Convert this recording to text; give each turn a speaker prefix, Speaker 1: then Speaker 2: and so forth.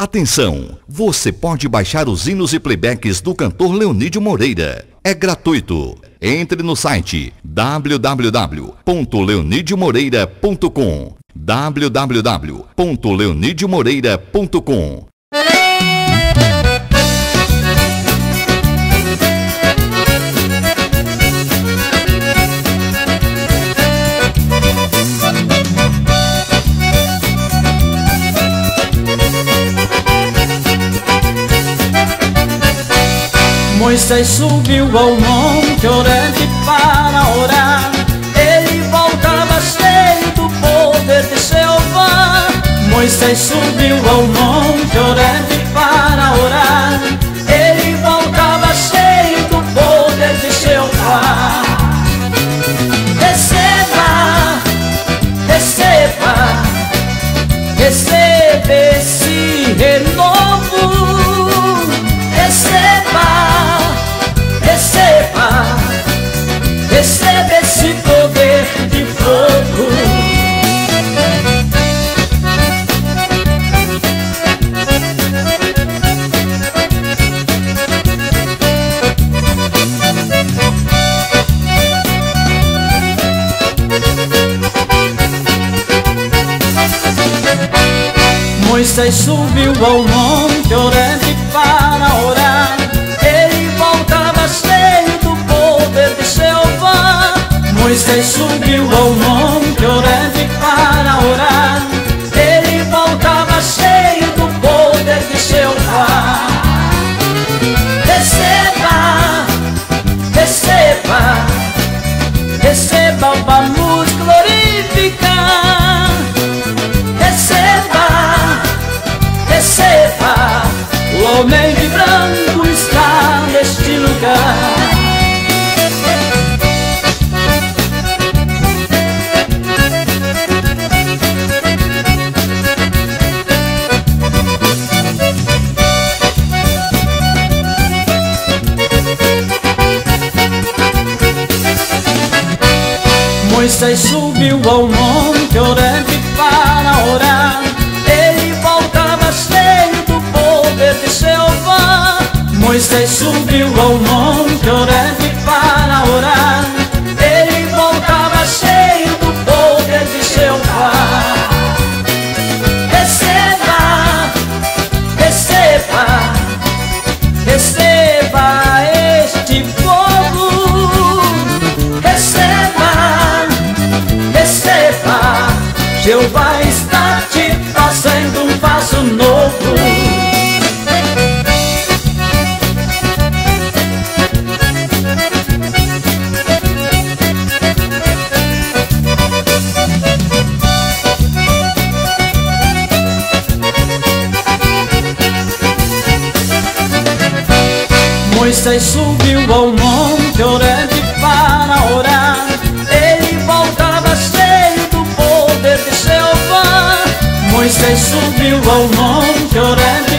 Speaker 1: Atenção! Você pode baixar os hinos e playbacks do cantor Leonídio Moreira. É gratuito. Entre no site www.leonidiomoreira.com www.leonidiomoreira.com
Speaker 2: Moisés subiu ao monte Horeb para orar. Ele voltava cheio do poder de Jeová. Moisés subiu ao monte Horeb Moisés subiu ao monte Horeb para orar. Moisés subiu ao monte neste lugar Moisés subiu ao monte Horeb para orar Ele Moisés subiu ao monte Horeb Moisés subiu ao monte Horeb para orar. Moisés subiu ao monte Horeb